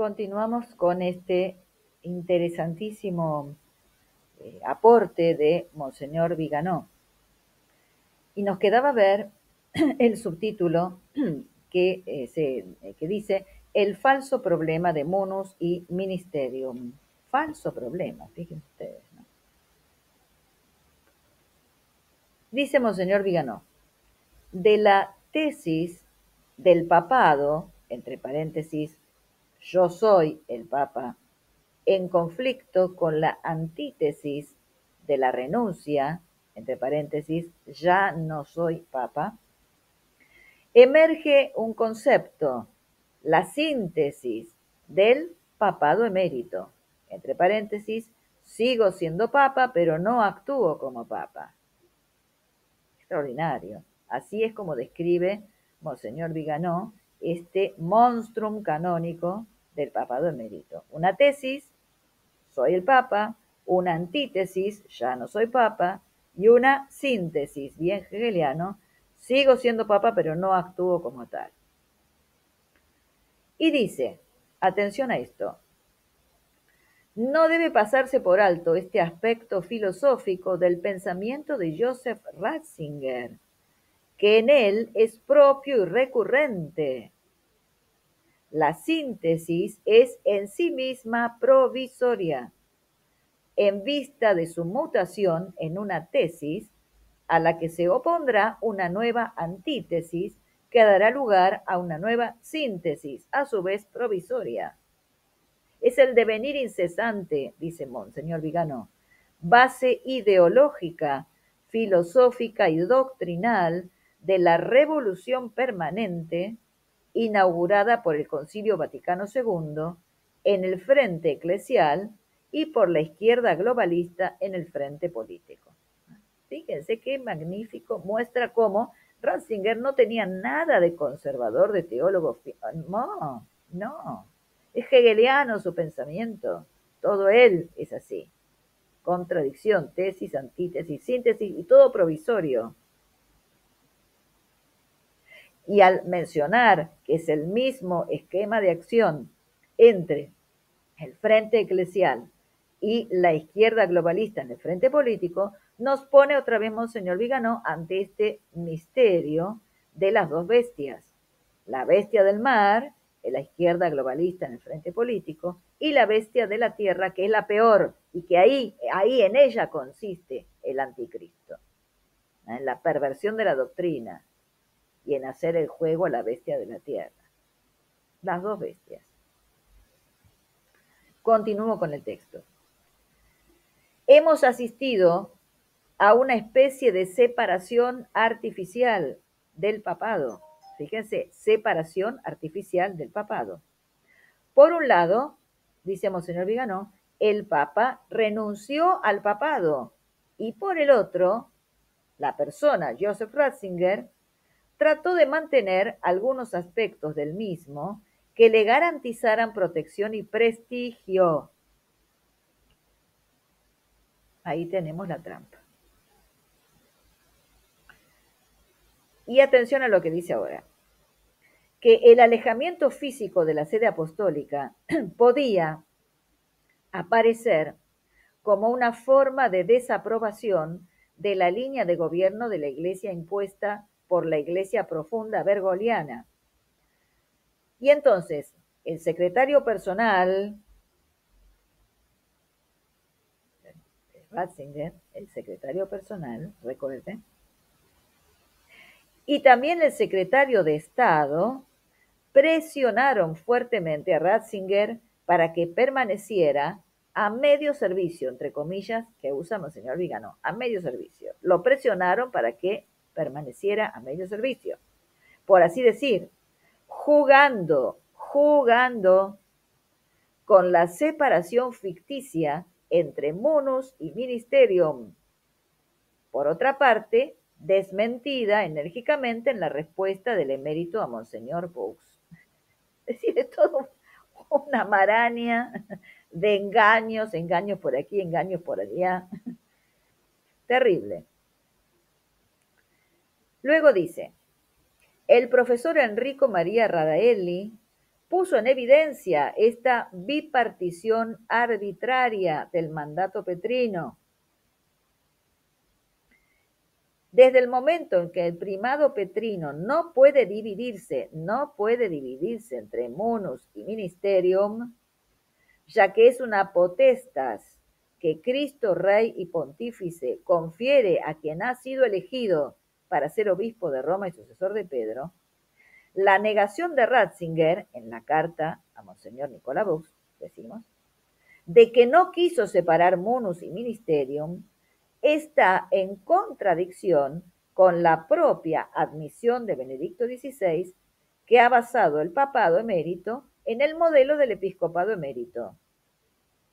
continuamos con este interesantísimo eh, aporte de Monseñor Viganó. Y nos quedaba ver el subtítulo que, eh, eh, que dice El falso problema de Monus y Ministerium. Falso problema, fíjense ustedes. Dice Monseñor Viganó, de la tesis del papado, entre paréntesis, yo soy el papa, en conflicto con la antítesis de la renuncia, entre paréntesis, ya no soy papa, emerge un concepto, la síntesis del papado emérito, entre paréntesis, sigo siendo papa, pero no actúo como papa. Extraordinario. Así es como describe Monseñor Viganó este monstrum canónico del papado emérito. Una tesis, soy el papa, una antítesis, ya no soy papa, y una síntesis, bien hegeliano, sigo siendo papa pero no actúo como tal. Y dice, atención a esto, no debe pasarse por alto este aspecto filosófico del pensamiento de Joseph Ratzinger, que en él es propio y recurrente. La síntesis es en sí misma provisoria, en vista de su mutación en una tesis a la que se opondrá una nueva antítesis que dará lugar a una nueva síntesis, a su vez provisoria. Es el devenir incesante, dice Monseñor Vigano, base ideológica, filosófica y doctrinal de la revolución permanente inaugurada por el Concilio Vaticano II en el frente eclesial y por la izquierda globalista en el frente político. Fíjense qué magnífico, muestra cómo Ratzinger no tenía nada de conservador, de teólogo. No, no. Es hegeliano su pensamiento. Todo él es así. Contradicción, tesis, antítesis, síntesis y todo provisorio. Y al mencionar que es el mismo esquema de acción entre el frente eclesial y la izquierda globalista en el frente político, nos pone otra vez Monseñor Viganó ante este misterio de las dos bestias. La bestia del mar, la izquierda globalista en el frente político, y la bestia de la tierra, que es la peor, y que ahí, ahí en ella consiste el anticristo, en la perversión de la doctrina y en hacer el juego a la bestia de la tierra. Las dos bestias. Continúo con el texto hemos asistido a una especie de separación artificial del papado. Fíjense, separación artificial del papado. Por un lado, dice Monseñor Viganó, el Papa renunció al papado y por el otro, la persona, Joseph Ratzinger, trató de mantener algunos aspectos del mismo que le garantizaran protección y prestigio. Ahí tenemos la trampa. Y atención a lo que dice ahora, que el alejamiento físico de la sede apostólica podía aparecer como una forma de desaprobación de la línea de gobierno de la Iglesia impuesta por la Iglesia profunda bergoliana. Y entonces, el secretario personal Ratzinger, el secretario personal, recuerden, y también el secretario de Estado presionaron fuertemente a Ratzinger para que permaneciera a medio servicio, entre comillas, que usa el señor Vigano, a medio servicio. Lo presionaron para que permaneciera a medio servicio. Por así decir, jugando, jugando con la separación ficticia entre munus y ministerium. Por otra parte, desmentida enérgicamente en la respuesta del emérito a Monseñor Baux. Es decir, es todo una maraña de engaños, engaños por aquí, engaños por allá. Terrible. Luego dice, el profesor Enrico María Radaelli puso en evidencia esta bipartición arbitraria del mandato petrino. Desde el momento en que el primado petrino no puede dividirse, no puede dividirse entre munus y ministerium, ya que es una potestas que Cristo Rey y Pontífice confiere a quien ha sido elegido para ser obispo de Roma y sucesor de Pedro, la negación de Ratzinger, en la carta a Monseñor Nicolás Bux, decimos, de que no quiso separar munus y ministerium, está en contradicción con la propia admisión de Benedicto XVI, que ha basado el papado emérito en el modelo del episcopado emérito,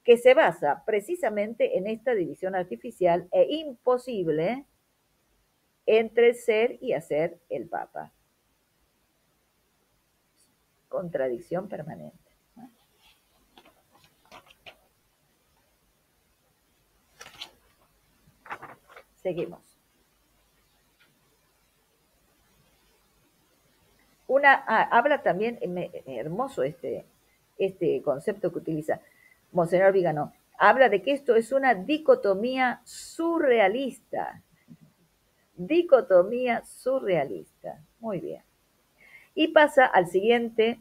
que se basa precisamente en esta división artificial e imposible entre ser y hacer el papa contradicción permanente. Seguimos. Una, ah, habla también, eh, hermoso este, este concepto que utiliza Monseñor Vigano, habla de que esto es una dicotomía surrealista. Dicotomía surrealista. Muy bien. Y pasa al siguiente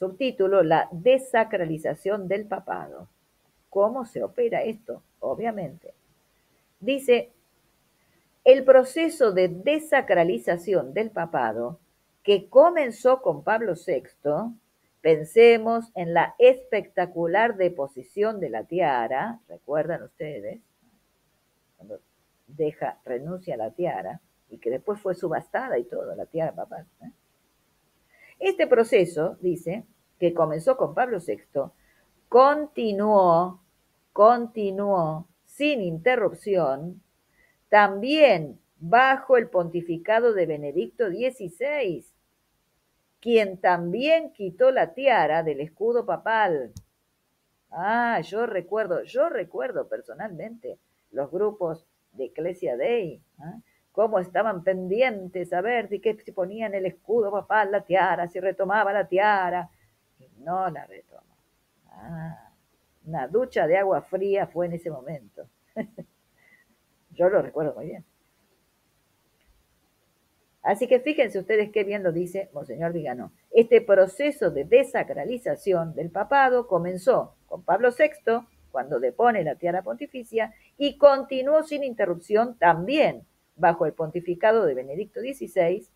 subtítulo, la desacralización del papado. ¿Cómo se opera esto? Obviamente. Dice, el proceso de desacralización del papado que comenzó con Pablo VI, pensemos en la espectacular deposición de la tiara, recuerdan ustedes, cuando deja, renuncia a la tiara, y que después fue subastada y todo, la tiara papal. ¿eh? Este proceso, dice, que comenzó con Pablo VI, continuó, continuó sin interrupción, también bajo el pontificado de Benedicto XVI, quien también quitó la tiara del escudo papal. Ah, yo recuerdo, yo recuerdo personalmente los grupos de Ecclesia Dei, ¿ah? cómo estaban pendientes a ver de qué se ponían el escudo papal, la tiara, si retomaba la tiara. Y no la retomó. Ah, una ducha de agua fría fue en ese momento. Yo lo recuerdo muy bien. Así que fíjense ustedes qué bien lo dice Monseñor Vigano. Este proceso de desacralización del papado comenzó con Pablo VI, cuando depone la tiara pontificia, y continuó sin interrupción también bajo el pontificado de Benedicto XVI,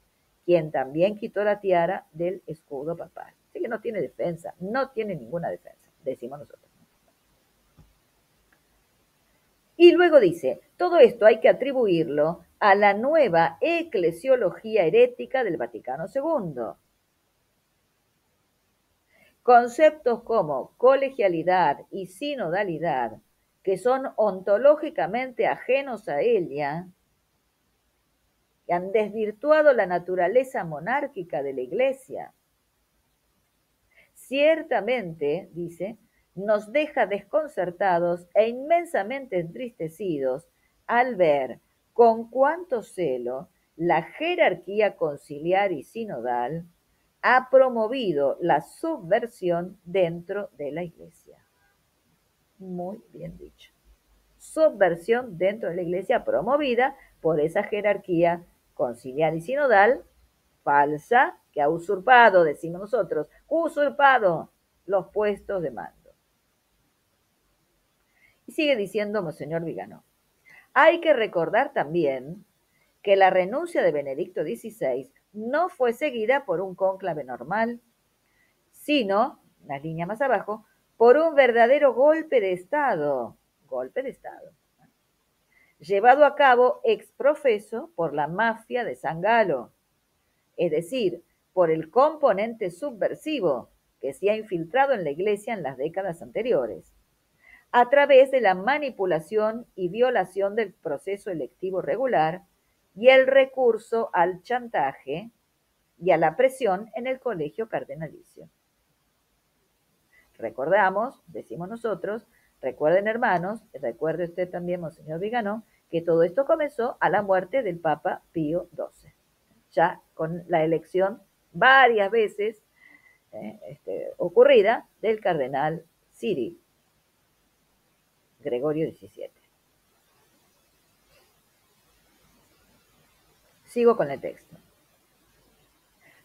quien también quitó la tiara del escudo papal. Así que no tiene defensa, no tiene ninguna defensa, decimos nosotros. Y luego dice, todo esto hay que atribuirlo a la nueva eclesiología herética del Vaticano II. Conceptos como colegialidad y sinodalidad, que son ontológicamente ajenos a ella, que han desvirtuado la naturaleza monárquica de la Iglesia. Ciertamente, dice, nos deja desconcertados e inmensamente entristecidos al ver con cuánto celo la jerarquía conciliar y sinodal ha promovido la subversión dentro de la Iglesia. Muy bien dicho. Subversión dentro de la Iglesia promovida por esa jerarquía conciliar y sinodal falsa que ha usurpado, decimos nosotros, usurpado los puestos de mando. Y sigue diciendo Monseñor Vigano. Hay que recordar también que la renuncia de Benedicto XVI no fue seguida por un cónclave normal, sino, una línea más abajo, por un verdadero golpe de Estado. Golpe de Estado llevado a cabo ex profeso por la mafia de San Galo, es decir, por el componente subversivo que se ha infiltrado en la Iglesia en las décadas anteriores, a través de la manipulación y violación del proceso electivo regular y el recurso al chantaje y a la presión en el colegio cardenalicio. Recordamos, decimos nosotros, recuerden hermanos, recuerde usted también, Monseñor Vigano, que todo esto comenzó a la muerte del Papa Pío XII, ya con la elección varias veces eh, este, ocurrida del cardenal Siri, Gregorio XVII. Sigo con el texto.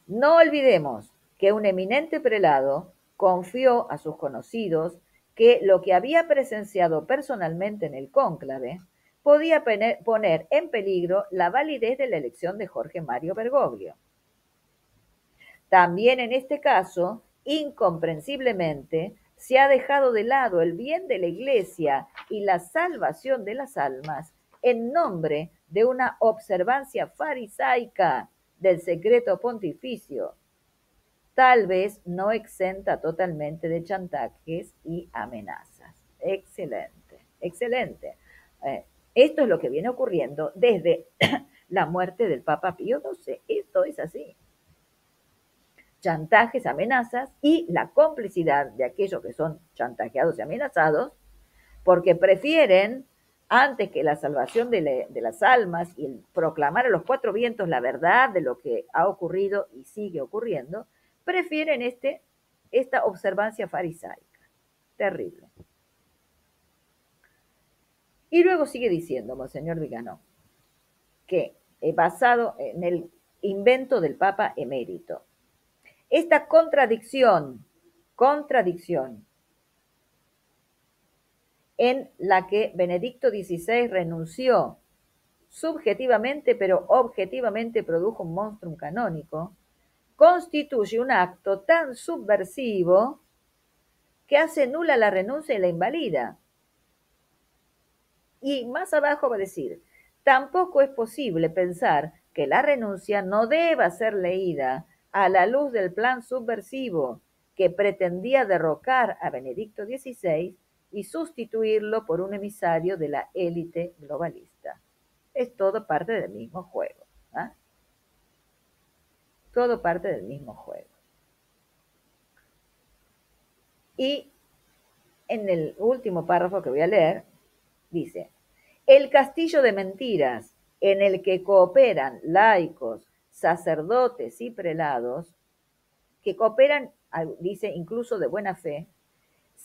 No olvidemos que un eminente prelado confió a sus conocidos que lo que había presenciado personalmente en el cónclave podía poner en peligro la validez de la elección de Jorge Mario Bergoglio. También en este caso, incomprensiblemente, se ha dejado de lado el bien de la Iglesia y la salvación de las almas en nombre de una observancia farisaica del secreto pontificio, tal vez no exenta totalmente de chantajes y amenazas. Excelente, excelente. Eh, esto es lo que viene ocurriendo desde la muerte del Papa Pío XII. Esto es así chantajes, amenazas y la complicidad de aquellos que son chantajeados y amenazados, porque prefieren, antes que la salvación de, las almas y el proclamar a los cuatro vientos la verdad de lo que ha ocurrido y sigue ocurriendo, prefieren este, esta observancia farisaica. Terrible. Y luego sigue diciendo, Monseñor Vigano, que eh, basado en el invento del Papa emérito, esta contradicción, contradicción, en la que Benedicto XVI renunció subjetivamente, pero objetivamente produjo un monstruo canónico, constituye un acto tan subversivo que hace nula la renuncia y la invalida. Y más abajo va a decir, tampoco es posible pensar que la renuncia no deba ser leída a la luz del plan subversivo que pretendía derrocar a Benedicto XVI y sustituirlo por un emisario de la élite globalista. Es todo parte del mismo juego. ¿ah? Todo parte del mismo juego. Y en el último párrafo que voy a leer, dice, el castillo de mentiras en el que cooperan laicos, sacerdotes y prelados, que cooperan, dice incluso de buena fe,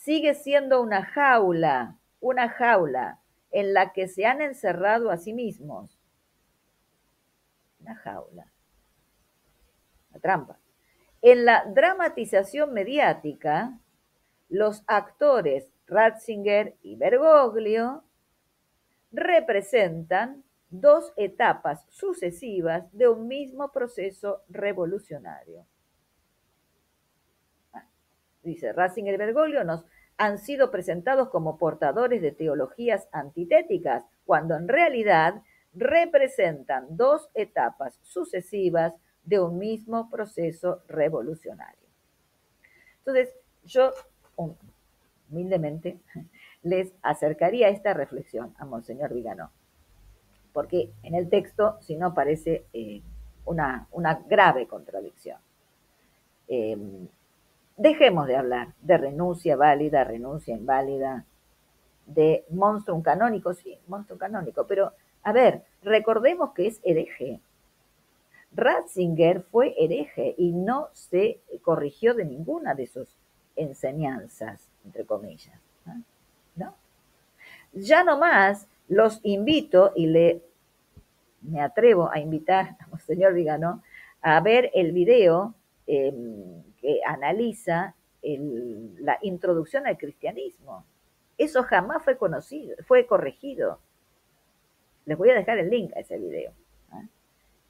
sigue siendo una jaula, una jaula en la que se han encerrado a sí mismos. Una jaula. La trampa. En la dramatización mediática, los actores Ratzinger y Bergoglio representan dos etapas sucesivas de un mismo proceso revolucionario. Ah, dice Ratzinger y Bergoglio, nos han sido presentados como portadores de teologías antitéticas, cuando en realidad representan dos etapas sucesivas de un mismo proceso revolucionario. Entonces, yo humildemente les acercaría esta reflexión a Monseñor Vigano porque en el texto, si no, parece eh, una, grave contradicción. Em, dejemos de hablar de renuncia válida, renuncia inválida, de monstruo canónico, sí, monstruo canónico, pero a ver, recordemos que es hereje. Ratzinger fue hereje y no se corrigió de ninguna de sus enseñanzas, entre comillas. ¿no? Ya nomás los invito y le me atrevo a invitar a señor Vigano a ver el video em, analiza la introducción al cristianismo. Eso jamás fue conocido, fue corregido. Les voy a dejar el link a ese video. ¿ah?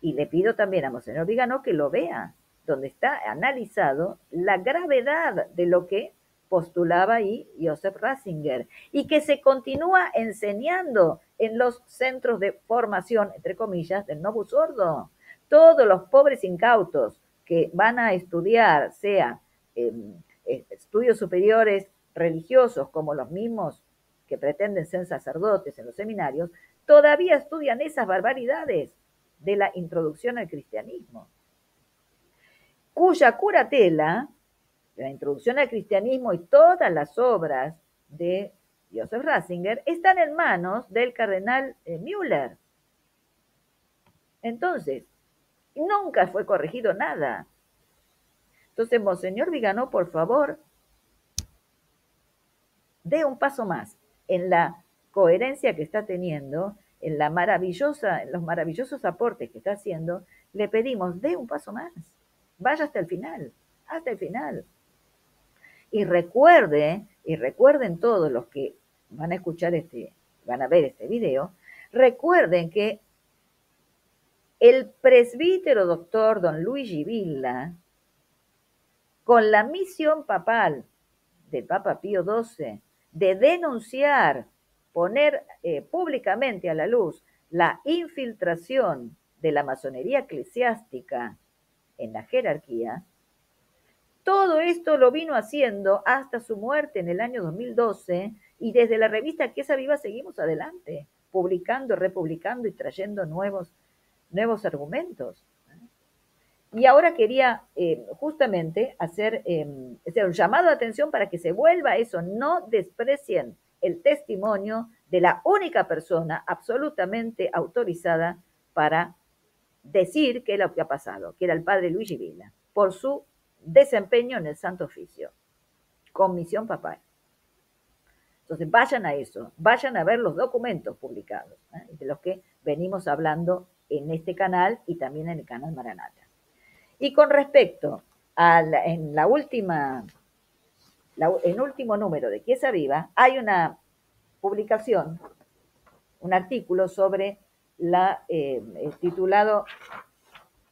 Y le pido también a Monseñor Vigano que lo vea, donde está analizado la gravedad de lo que postulaba ahí Joseph Ratzinger, y que se continúa enseñando en los centros de formación, entre comillas, del Novus Ordo. Todos los pobres incautos que van a estudiar, sea em, estudios superiores religiosos como los mismos que pretenden ser sacerdotes en los seminarios, todavía estudian esas barbaridades de la introducción al cristianismo, cuya curatela la introducción al cristianismo y todas las obras de Joseph Ratzinger están en manos del cardenal eh, Müller. Entonces, nunca fue corregido nada. Entonces, Monseñor Viganó, por favor, dé un paso más en la coherencia que está teniendo, en la maravillosa, en los maravillosos aportes que está haciendo, le pedimos, dé un paso más, vaya hasta el final, hasta el final. Y recuerde, y recuerden todos los que van a escuchar este, van a ver este video, recuerden que el presbítero doctor don Luigi Villa, con la misión papal del Papa Pío XII de denunciar, poner eh, públicamente a la luz la infiltración de la masonería eclesiástica en la jerarquía, todo esto lo vino haciendo hasta su muerte en el año 2012 y desde la revista Quiesa Viva seguimos adelante, publicando, republicando y trayendo nuevos, nuevos argumentos. Y ahora quería eh, justamente hacer, em, hacer un llamado de atención para que se vuelva eso, no desprecien el testimonio de la única persona absolutamente autorizada para decir qué es lo que ha pasado, que era el padre Luigi Villa, por su desempeño en el Santo Oficio, con misión papal. Entonces vayan a eso, vayan a ver los documentos publicados, de los que venimos hablando en este canal y también en el canal Maranata. Y con respecto a la, en la última, en último número de Quiesa Viva, hay una publicación, un artículo sobre la, eh, titulado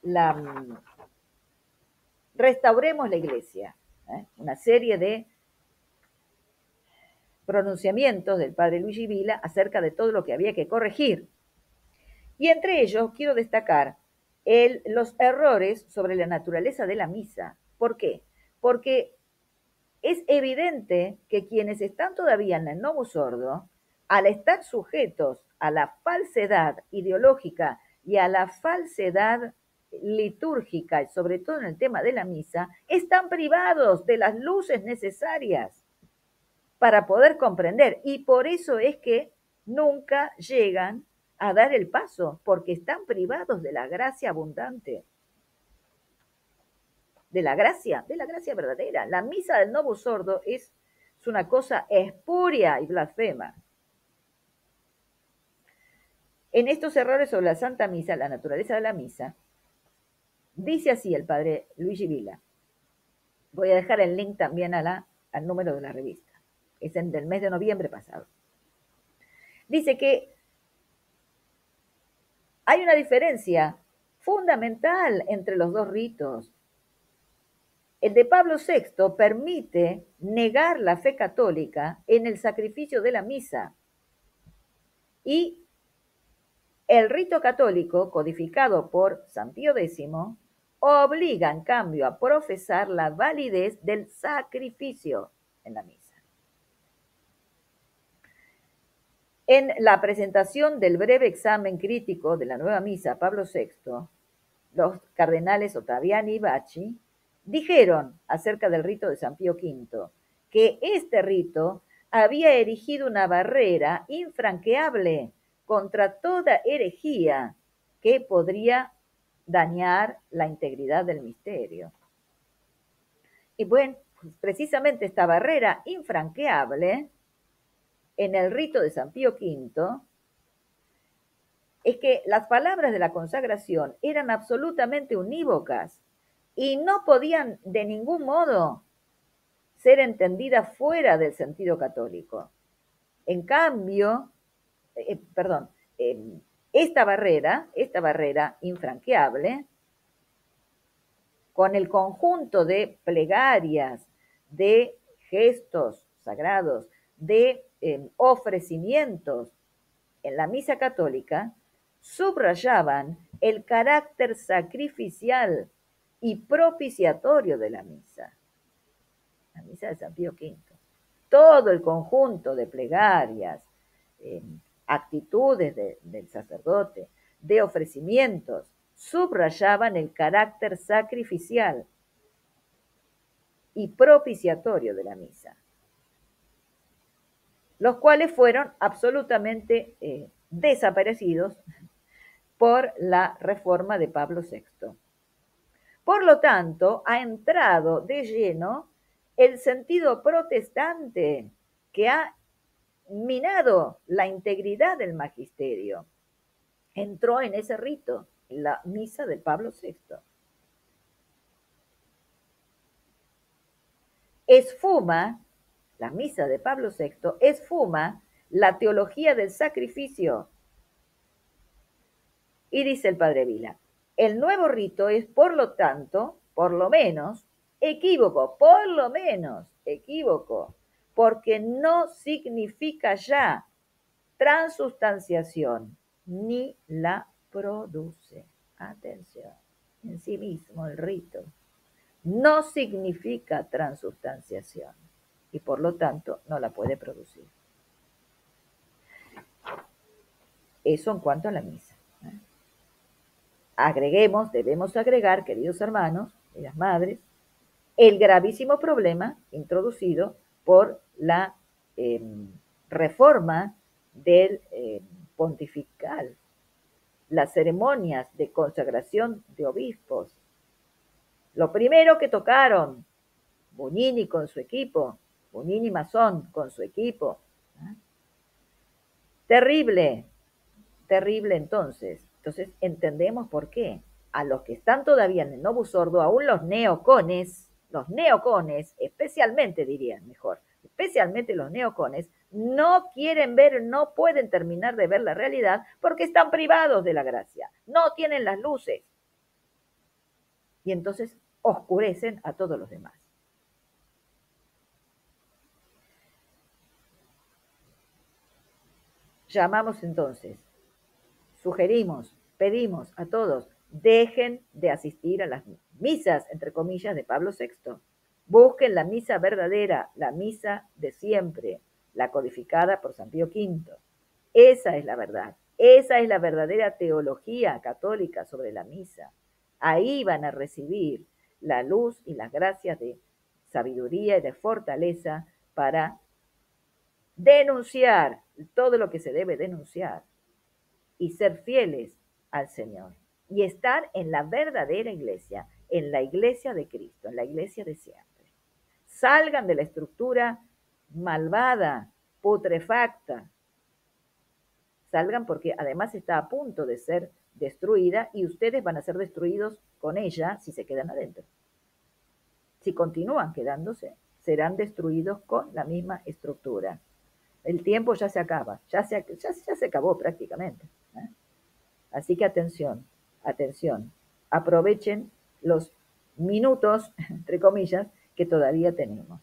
la, Restauremos la Iglesia, ¿eh? una serie de pronunciamientos del padre Luigi Vila acerca de todo lo que había que corregir. Y entre ellos quiero destacar los errores sobre la naturaleza de la misa. ¿Por qué? Porque es evidente que quienes están todavía en el novo sordo, al estar sujetos a la falsedad ideológica y a la falsedad litúrgica, sobre todo en el tema de la misa, están privados de las luces necesarias para poder comprender. Y por eso es que nunca llegan a dar el paso, porque están privados de la gracia abundante. De la gracia, de la gracia verdadera. La misa del novo sordo es, es una cosa espuria y blasfema. En estos errores sobre la Santa Misa, la naturaleza de la misa, dice así el padre Luigi Villa. Voy a dejar el link también a la, al número de la revista. Es en, del mes de noviembre pasado. Dice que hay una diferencia fundamental entre los dos ritos. El de Pablo VI permite negar la fe católica en el sacrificio de la misa y el rito católico, codificado por San Pío X, obliga en cambio a profesar la validez del sacrificio en la misa. En la presentación del breve examen crítico de la nueva misa Pablo VI, los cardenales Ottaviani y Bacci dijeron acerca del rito de San Pío V que este rito había erigido una barrera infranqueable contra toda herejía que podría dañar la integridad del misterio. Y bueno, pues precisamente esta barrera infranqueable en el rito de San Pío V es que las palabras de la consagración eran absolutamente unívocas y no podían de ningún modo ser entendidas fuera del sentido católico. En cambio, eh, perdón, em, esta barrera, esta barrera infranqueable, con el conjunto de plegarias, de gestos sagrados, de ofrecimientos en la misa católica subrayaban el carácter sacrificial y propiciatorio de la misa. La misa de San Pío V. Todo el conjunto de plegarias, em, actitudes del sacerdote, de ofrecimientos, subrayaban el carácter sacrificial y propiciatorio de la misa los cuales fueron absolutamente eh, desaparecidos por la reforma de Pablo VI. Por lo tanto, ha entrado de lleno el sentido protestante que ha minado la integridad del magisterio. Entró en ese rito, en la misa de Pablo VI. Esfuma, la misa de Pablo VI, esfuma la teología del sacrificio. Y dice el padre Vila, el nuevo rito es, por lo tanto, por lo menos, equívoco, por lo menos equívoco, porque no significa ya transustanciación, ni la produce. Atención, en sí mismo el rito no significa transustanciación y por lo tanto no la puede producir. Eso en cuanto a la misa. ¿eh? Agreguemos, debemos agregar, queridos hermanos, queridas madres, el gravísimo problema introducido por la em, reforma del em, pontifical, las ceremonias de consagración de obispos. Lo primero que tocaron, Bonini con su equipo, Bonini Masón con su equipo. ¿eh? Terrible, terrible entonces. Entonces entendemos por qué. A los que están todavía en el Novus Sordo, aún los neocones, los neocones, especialmente dirían mejor, especialmente los neocones, no quieren ver, no pueden terminar de ver la realidad porque están privados de la gracia, no tienen las luces. Y entonces oscurecen a todos los demás. Llamamos entonces, sugerimos, pedimos a todos, dejen de asistir a las misas, entre comillas, de Pablo VI. Busquen la misa verdadera, la misa de siempre, la codificada por San Pío V. Esa es la verdad. Esa es la verdadera teología católica sobre la misa. Ahí van a recibir la luz y las gracias de sabiduría y de fortaleza para denunciar todo lo que se debe denunciar y ser fieles al Señor y estar en la verdadera iglesia, en la iglesia de Cristo, en la iglesia de siempre. Salgan de la estructura malvada, putrefacta. Salgan porque además está a punto de ser destruida y ustedes van a ser destruidos con ella si se quedan adentro. Si continúan quedándose, serán destruidos con la misma estructura. El tiempo ya se acaba, ya se, ya, se acabó prácticamente. ¿eh? Así que atención, atención, aprovechen los minutos, entre comillas, que todavía tenemos.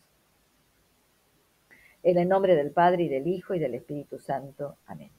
En el nombre del Padre y del Hijo y del Espíritu Santo. Amén.